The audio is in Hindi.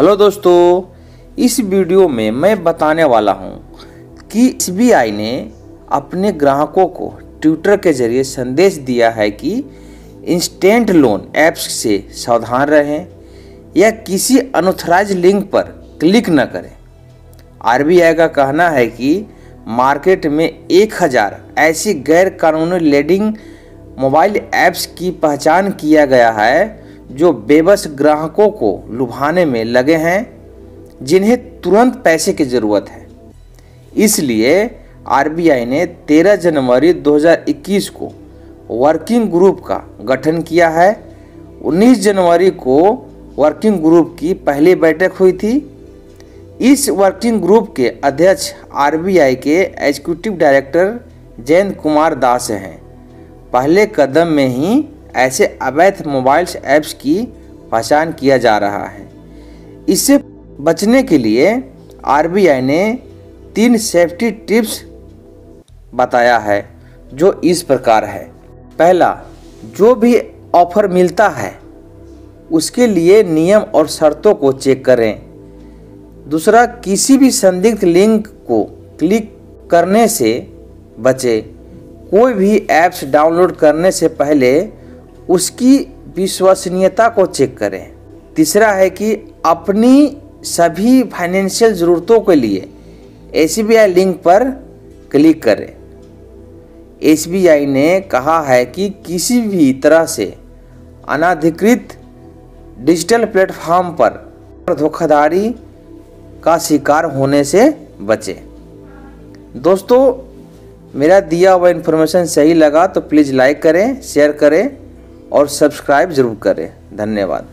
हेलो दोस्तों, इस वीडियो में मैं बताने वाला हूँ कि एस ने अपने ग्राहकों को ट्विटर के ज़रिए संदेश दिया है कि इंस्टेंट लोन ऐप्स से सावधान रहें या किसी अनऑथराइज लिंक पर क्लिक न करें। आरबीआई का कहना है कि मार्केट में 1000 ऐसी गैर कानूनी लेडिंग मोबाइल ऐप्स की पहचान किया गया है जो बेबस ग्राहकों को लुभाने में लगे हैं, जिन्हें तुरंत पैसे की ज़रूरत है। इसलिए आरबीआई ने 13 जनवरी 2021 को वर्किंग ग्रुप का गठन किया है। 19 जनवरी को वर्किंग ग्रुप की पहली बैठक हुई थी। इस वर्किंग ग्रुप के अध्यक्ष आरबीआई के एग्जीक्यूटिव डायरेक्टर जयंत कुमार दास हैं। पहले कदम में ही ऐसे अवैध मोबाइल्स ऐप्स की पहचान किया जा रहा है। इससे बचने के लिए आरबीआई ने तीन सेफ्टी टिप्स बताया है, जो इस प्रकार है। पहला, जो भी ऑफ़र मिलता है, उसके लिए नियम और शर्तों को चेक करें। दूसरा, किसी भी संदिग्ध लिंक को क्लिक करने से बचें। कोई भी ऐप्स डाउनलोड करने से पहले उसकी विश्वसनीयता को चेक करें। तीसरा है कि अपनी सभी फाइनेंशियल ज़रूरतों के लिए एस लिंक पर क्लिक करें। एस ने कहा है कि किसी भी तरह से अनाधिकृत डिजिटल प्लेटफॉर्म पर धोखाधड़ी का शिकार होने से बचें। दोस्तों, मेरा दिया हुआ इन्फॉर्मेशन सही लगा तो प्लीज़ लाइक करें शेयर करें। और सब्सक्राइब ज़रूर करें। धन्यवाद।